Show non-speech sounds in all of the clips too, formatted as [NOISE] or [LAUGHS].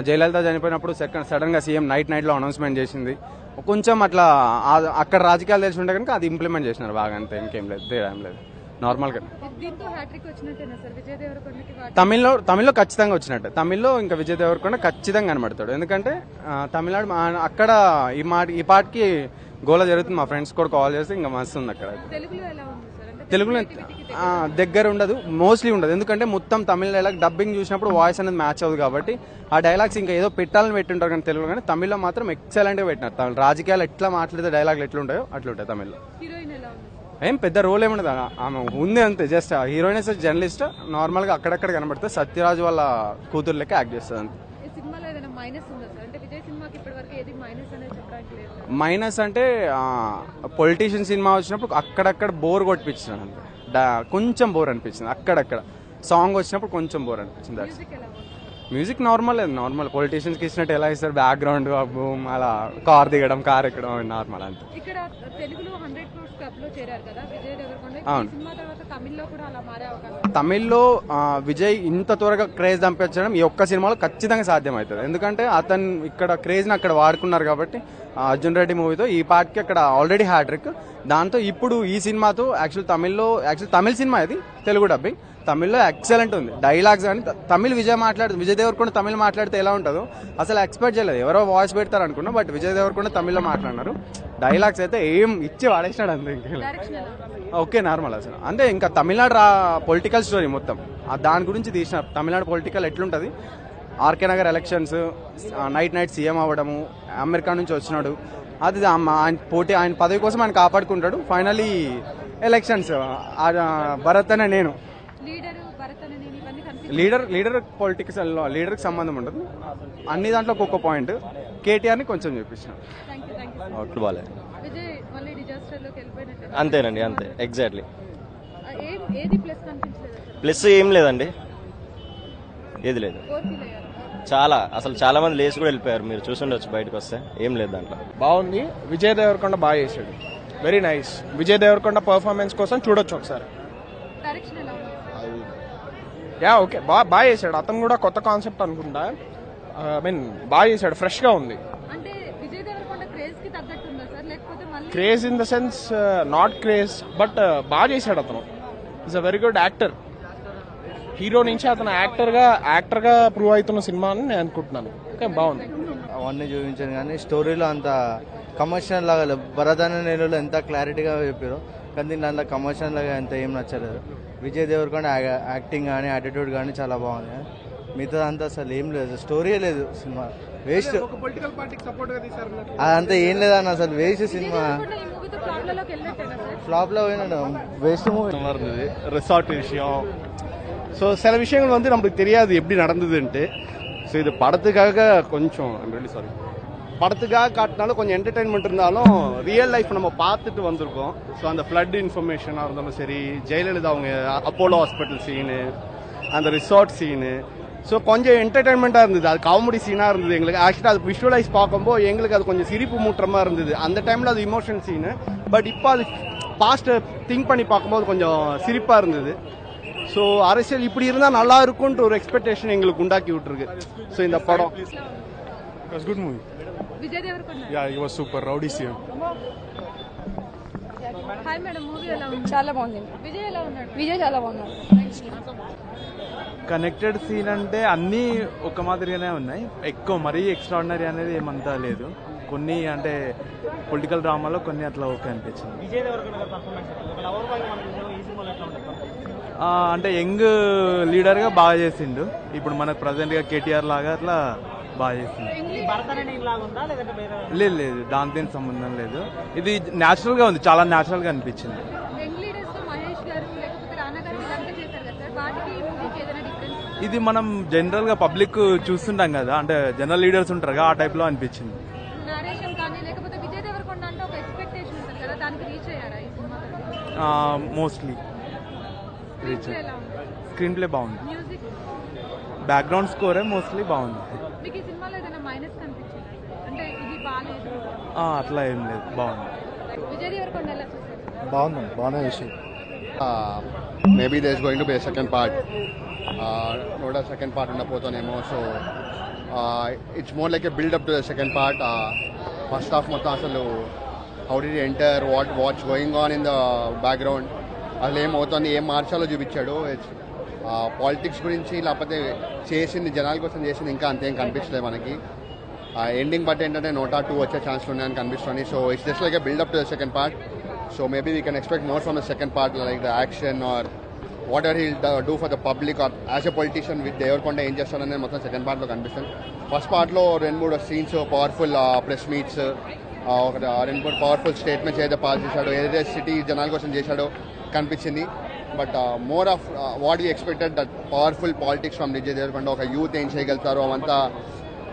జయలలిత చనిపోయినప్పుడు సెకండ్ సడన్గా CM night నైట్లో అనౌన్స్మెంట్ చేసింది. కొంచెం అట్లా అక్కడ రాజకీయాలు తెలిసి ఉంటే కనుక అది ఇంప్లిమెంట్ చేసినారు బాగా అంతే ఇంకేం లేదు తేడా ఏం లేదు. నార్మల్గా. దీంతో హ్యాట్రిక్ వచ్చినట్టేనా సార్? విజయ్ దేవరకొండకి వాటి తమిళ్ళో తమిళ్ళో ఖచ్చితంగా వచ్చినట్టు. తమిళ్ళో ఇంకా విజయ్ దేవరకొండ ఖచ్చితంగా కనబడతాడు. ఎందుకంటే తమిళనాడు మా- అక్కడ ఈ మాట ఈ పాటకి గోల జరుగుతుంది. మా ఫ్రెండ్స్ కూడా కాల్ చేస్తే ఇంకా మస్తు ఉంది అక్కడ. తెలుగులో దగ్గర ఉండదు మోస్ట్లీ ఉండదు. ఎందుకంటే మొత్తం తమిళ డైలాగ్ డబ్బింగ్ చూసినప్పుడు వాయిస్ అనేది మ్యాచ్ అవ్వదు కాబట్టి ఆ డైలాగ్స్ ఇంకా ఏదో పెట్టాలని పెట్టుంటారు కానీ తెలుగులో కానీ తమిళ్ళో మాత్రం ఎక్సలెంట్గా పెట్టినారు. తమిళ రాజకీయాలు ఎట్లా మాట్లాడితే డైలాగులు ఎట్లా ఉంటాయో అట్లా ఉంటాయి తమిళ్ళో. ఏం పెద్ద రోల్ ఏముండదు ఆమె ఉంది అంతే జస్ట్ హీరోయిన్ జర్నలిస్ట్ నార్మల్గా అక్కడక్కడ కనబడితే సత్యరాజు వాళ్ళ కూతురు లెక్క యాక్ట్ చేస్తుంది అంతే మైనస్ అంటే పొలిటీషియన్ సినిమా వచ్చినప్పుడు అక్కడక్కడ బోర్ కొట్టిపించాను అంతే. కొంచెం బోర్ అనిపించింది అక్కడక్కడ. సాంగ్ వచ్చినప్పుడు కొంచెం బోర్ అనిపించింది. మ్యూజిక్ నార్మల్ లేదు నార్మల్ పొలిటీషియన్స్కి ఇచ్చినట్టు ఎలా ఇస్తారు? బ్యాక్గ్రౌండ్ బూమ్ అలా కార్ దిగడం కార్ ఎక్కడం నార్మల్ అంతే. అవును. తమిళ్ళో విజయ్ ఇంత త్వరగా క్రేజ్ దంపించడం ఈ ఒక్క సినిమాలో ఖచ్చితంగా సాధ్యం అవుతుంది ఎందుకంటే అతను ఇక్కడ క్రేజ్ని అక్కడ వాడుకున్నారు కాబట్టి అర్జున్ రెడ్డి మూవీతో ఈ పార్ట్కి అక్కడ ఆల్రెడీ హ్యాట్రిక్ దాంతో ఇప్పుడు ఈ సినిమాతో యాక్చువల్ తమిళ్ళో యాక్చువల్ తమిళ సినిమా ఇది తెలుగు డబ్బింగ్ తమిళ్ళో ఎక్సలెంట్ ఉంది. డైలాగ్స్ అని తమిళ్ విజయ్ మాట్లాడు విజయ్ దేవరకొండ తమిళ్ మాట్లాడితే ఎలా ఉంటుందో అసలు ఎక్స్పెక్ట్ చేయలేదు. ఎవరో వాయిస్ పెడతారు అనుకున్నా బట్ విజయ్ దేవరకొండ తమిళ్ళో మాట్లాడినారు. డైలాగ్స్ అయితే ఏం ఇచ్చి వాడేసినాడు అంతే ఇంకా ఓకే నార్మల్ అసలు. అంటే ఇంకా తమిళనాడు రా పొలిటికల్ స్టోరీ మొత్తం. దాని గురించి తీసిన తమిళనాడు పొలిటికల్ ఎట్లుంటుంది? RK Nagar elections night night CM అవ్వడము అమెరికా నుంచి వచ్చినాడు. అది ఆయన పోటీ ఆయన పదవి కోసం ఆయన కాపాడుకుంటాడు. Finally elections Bharat Ane Nenu. Leader leader leader politics లీడర్కి సంబంధం ఉండదు. అన్ని దాంట్లో ఒక్కొక్క పాయింట్ కేటీఆర్ని కొంచెం చూపించిన. అవుట్లు బాలే. విజయ్ మళ్ళీ డిజాస్టర్లోకి వెళ్ళిపోయినట్టు అంతేనండి అంతే. ఎగ్జాక్ట్లీ ఏం ఏది ప్లస్ కనిపించలేదు సార్ ప్లస్ ఏం లేదండి. ఏది లేదు. చాలా అసలు చాలా మంది లేచి కూడా వెళ్ళిపోయారు. మీరు చూసుండొచ్చు బయటకు వస్తే. ఏం లేదు దాంట్లో. బాగుంది. విజయ్ దేవరకొండ బాగా చేశాడు. Very nice Vijay Devarakonda performance కోసం చూడొచ్చు ఒకసారి. డైరెక్షన్ ఎలా ఉంది యా ఓకే బాగా బాగా చేశాడు. అతను కూడా కొత్త కాన్సెప్ట్ అనుకుంటా. ఐ మీన్ బాగా చేశాడు. ఫ్రెష్గా ఉంది. క్రేజ్కి తగ్గట్టు ఉందా సార్? లేకపోతే మళ్ళీ craze in the sense not craze but బాగా చేశాడు అతను. Is a very good actor hero నుంచి అతను యాక్టర్గా యాక్టర్గా ప్రూవ్ అవుతున్న సినిమా అని నేను అనుకుంటున్నాను. ఓకే బాగుంది. అవన్నీ చూపించాను కానీ స్టోరీలో అంత కమర్షియల్ లాగా లేదు. భరత్ అనే నేలలో ఎంత క్లారిటీగా చెప్పారు. కానీ దీంట్లో అంత కమర్షియల్ లాగా ఎంత ఏం నచ్చలేదు విజయ్ దేవరకొండ యా- యాక్టింగ్ కానీ యాటిట్యూడ్ కానీ చాలా బాగుంది మిగతా అంతా అసలు ఏం లేదు స్టోరీ లేదు సినిమా వేస్ట్ పొలిటికల్ పార్టీకి సపోర్ట్గా తీశారు అదంతా ఏం లేదన్న అసలు వేస్ట్ సినిమా దేవరకొండ ఈ మూవీతో ప్రాబ్లంలోకి వెళ్ళినట్టేనా సార్ ఫ్లాప్ లో పోయినాడు వేస్ట్ మూవీ நல்லா இருந்தது ரிசார்ட் விஷயம் ஸோ சில விஷயங்கள் வந்து நம்மளுக்கு தெரியாது எப்படி நடந்ததுன்ட்டு ஸோ இது படத்துக்காக கொஞ்சம் ரெடி சாரி படத்துக்காக காட்டினாலும் கொஞ்சம் என்டர்டைன்மெண்ட் இருந்தாலும் ரியல் லைஃப் நம்ம பார்த்துட்டு வந்திருக்கோம். ஸோ அந்த ஃப்ளட் இன்ஃபர்மேஷனாக இருந்தாலும் சரி ஜெயலலிதா அவங்க அப்போலோ ஹாஸ்பிட்டல் சீனு அந்த ரிசார்ட் சீனு ஸோ கொஞ்சம் என்டர்டைன்மெண்ட்டாக இருந்தது. அது காமெடி சீனாக இருந்தது எங்களுக்கு. ஆக்சுவலாக அது விஷுவலைஸ் பார்க்கும்போது எங்களுக்கு அது கொஞ்சம் சிரிப்பு மூட்டுறமா இருந்தது. அந்த டைமில் அது இமோஷன் சீனு பட் இப்போ அது பாஸ்ட்டை திங்க் பண்ணி பார்க்கும்போது கொஞ்சம் சிரிப்பாக இருந்தது. ஸோ அரசியல் இப்படி இருந்தால் நல்லா இருக்கும்ன்ற ஒரு எக்ஸ்பெக்டேஷன் எங்களுக்கு உண்டாக்கி விட்டுருக்கு. ஸோ இந்த படம். Good movie. Vijay Devarakonda. Yeah, he was super. Rowdy CM. Hi madam movie ఎలా ఉంది? చాలా బాగుంది. విజయ్ ఎలా ఉన్నాడు? విజయ్ చాలా బాగున్నాడు. కనెక్టెడ్ సీన్ అంటే అన్నీ ఒక మాదిరిగానే ఉన్నాయి. ఎక్కువ మరీ ఎక్స్ట్రాడినరీ అనేది ఏమంతా లేదు. కొన్ని అంటే పొలిటికల్ డ్రామాలో కొన్ని అట్లా ఓకే అనిపించింది. ఆ, అంటే యంగ్ లీడర్గా బాగా చేసిండు. ఇప్పుడు మనకు ప్రజెంట్గా కేటీఆర్ లాగా అట్లా బాగా చేసిండు లేదు లేదు. దానితో సంబంధం లేదు. ఇది న్యాచురల్గా ఉంది. చాలా న్యాచురల్గా అనిపించింది. ఇది మనం జనరల్గా పబ్లిక్ చూస్తుంటాం కదా. అంటే జనరల్ లీడర్స్ ఉంటారు కదా ఆ టైప్లో అనిపించింది. నరేషన్ కానీ లేకపోతే విజయ్ దేవరకొండ అంటే ఒక ఎక్స్పెక్టేషన్ ఉంటుంది కదా దానికి రీచ్ అయ్యారా ఈ సినిమా మోస్ట్లీ స్క్రీన్ ప్లే బాగుంది. మ్యూజిక్ బ్యాక్గ్రౌండ్ స్కోరే మోస్ట్లీ బాగుంది. మీకు ఈ సినిమాలో ఏదైనా మైనస్ కనిపించిందా? సార్? అంటే ఇది బాగాలేదు అట్లా ఏం లేదు. బాగుంది. విజయ్ దేవరకొండ ఎలా చూసారు? బాగుందండి బాగానే చేసింది. Maybe this going to be second part NUDA second part ఉండపోతానేమో so it's more like a buildup to the second part first half మొత్తం అసలు how the enter what what's going on in the background అసలు ఏమవుతుంది ఏం మార్చాలో చూపించాడు. Politics గురించి లేకపోతే చేసింది జనాల కోసం చేసింది ఇంకా అంతేం కనిపించలేదు మనకి. ఎండింగ్ బట్ ఏంటంటే నోటా టూ వచ్చే ఛాన్స్ ఉన్నాయని కనిపిస్తుంది. So it's just like buildup to the second part so maybe we can expect more from the second part like the action or what or he'll do for the public or as a politician with Devarakonda ఏం చేస్తారనేది మొత్తం second పార్ట్లో కనిపిస్తుంది. First పార్ట్లో రెండు మూడు scenes powerful press meets ఒక రెండు మూడు పవర్ఫుల్ స్టేట్మెంట్స్ ఏదైతే పాస్ చేశాడో. ఏదైతే సిటీ జనాల కోసం చేశాడో కనిపించింది. But more of what you expected that powerful politics from Vijay Deverakonda ఒక యూత్ ఏం చేయగలుగుతారో అవంతా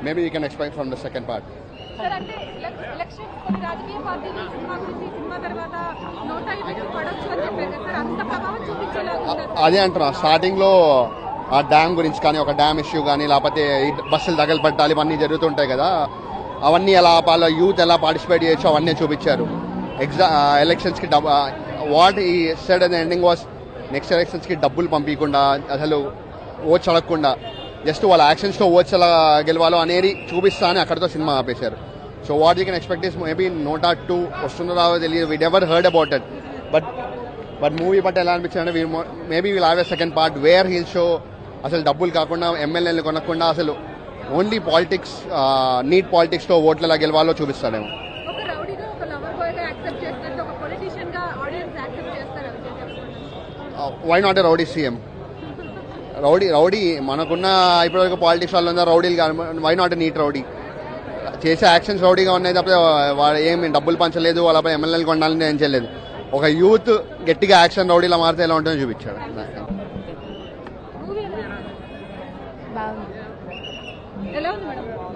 maybe you can expect from the second part? అదే అంటున్నా స్టార్టింగ్లో ఆ డ్యామ్ గురించి కానీ ఒక డ్యామ్ ఇష్యూ కానీ లేకపోతే బస్సులు తగలబట్టాలి ఇవన్నీ జరుగుతుంటాయి కదా. అవన్నీ ఎలా వాళ్ళ యూత్ ఎలా పార్టిసిపేట్ చేయొచ్చు అవన్నీ చూపించారు. ఎగ్జా ఎలక్షన్స్కి what he said and ending was next ఎలక్షన్స్కి డబ్బులు పంపించకుండా అసలు ఓట్స్ అడగకుండా జస్ట్ వాళ్ళ యాక్షన్స్తో ఓట్స్ ఎలా గెలవాలో అనేది చూపిస్తా అని అక్కడితో సినిమా ఆపేశారు. So what you can expect is maybe at two వస్తుందో రావో తెలియదు. We ever heard about it but but movie but ఎలా అనిపించింది అంటే maybe we'll have a second part where he'll show అసలు డబ్బులు కాకుండా ఎమ్మెల్యేలు కొనకుండా అసలు ఓన్లీ పాలిటిక్స్ నీట్ పాలిటిక్స్తో ఓట్లు ఎలా గెలవాలో చూపిస్తాడేమో ఒక రౌడీగా ఒక లవర్ బాయ్గా యాక్సెప్ట్ చేసినట్టు ఒక పొలిటీషియన్గా ఆడియన్స్ యాక్సెప్ట్ చేస్తారు Vijay Deverakonda why not a rowdy CM rowdy rowdy మనకున్న ఇప్పటివరకు పాలిటిక్స్ వాళ్ళు ఉన్న రౌడీలు కాదు. Why not a neat rowdy చేసే యాక్షన్స్ రౌడీగా ఉన్నాయి తప్ప వాళ్ళు ఏమి డబ్బులు పంచలేదు వాళ్ళపై ఎమ్మెల్యేలు కొనాలని ఏం చేయలేదు. ఒక యూత్ గట్టిగా యాక్షన్ రౌడీలా మారితే ఎలా ఉంటుందో చూపించాడు. ఉంది?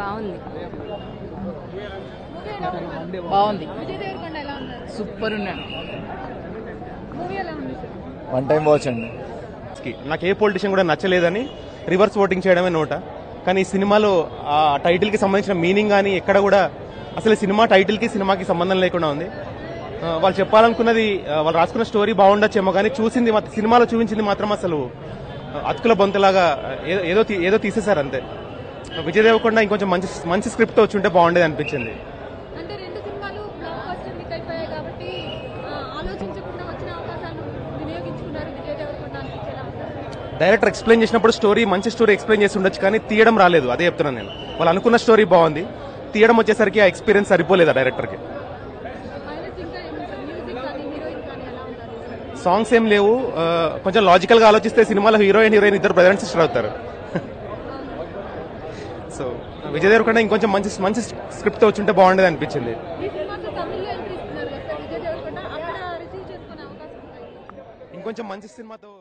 బాగుంది. ఉంది బాగుంది ఉంది? సూపర్ ఉన్నాడు. మూవీ ఎలా ఉంది? సార్ వన్ టైం వాచ్ అండి. నాకు ఏ పొలిటీషియన్ కూడా నచ్చలేదని రివర్స్ ఓటింగ్ చేయడమే నోట. కానీ ఈ సినిమాలో ఆ టైటిల్కి సంబంధించిన మీనింగ్ కానీ ఎక్కడ కూడా అసలు ఈ సినిమా టైటిల్కి సినిమాకి సంబంధం లేకుండా ఉంది. వాళ్ళు చెప్పాలనుకున్నది వాళ్ళు రాసుకున్న స్టోరీ బాగుండొచ్చేమో కానీ చూసింది సినిమాలో చూపించింది మాత్రం అసలు అతుకుల బొంతలాగా ఏదో ఏదో తీ- ఏదో తీసేశారు అంతే. విజయ్ దేవరకొండ ఇంకొంచెం మంచి మంచి స్క్రిప్ట్ వచ్చి ఉంటే బాగుండేది అనిపించింది అంటే రెండు సినిమాలు బ్లాక్ బస్టర్ హిట్ అయిపోయాయి కాబట్టి ఆ, ఆలోచించకుండా వచ్చిన అవకాశాలను వినియోగించుకున్నారు విజయ్ దేవరకొండ అనిపించేలా ఉంది డైరెక్టర్ ఎక్స్ప్లెయిన్ చేసినప్పుడు స్టోరీ మంచి స్టోరీ ఎక్స్ప్లెయిన్ చేసి ఉండొచ్చు కానీ తీయడం రాలేదు. అదే చెప్తున్నాను నేను. వాళ్ళు అనుకున్న స్టోరీ బాగుంది. తీయడం వచ్చేసరికి ఆ ఎక్స్పీరియన్స్ సరిపోలేదు ఆ డైరెక్టర్కి? సాంగ్స్ ఏం లేవు. కొంచెం లాజికల్గా ఆలోచిస్తే సినిమాలో హీరోయిన్ హీరోయిన్ ఇద్దరు బ్రదర్ అండ్ సిస్టర్ అవుతారు. [LAUGHS] సో విజయ్ దేవరకొండ ఇంకొంచెం మంచి మంచి స్క్రిప్ట్ వచ్చుంటే బాగుండేది అనిపించింది. ఇంకొంచెం మంచి సినిమాతో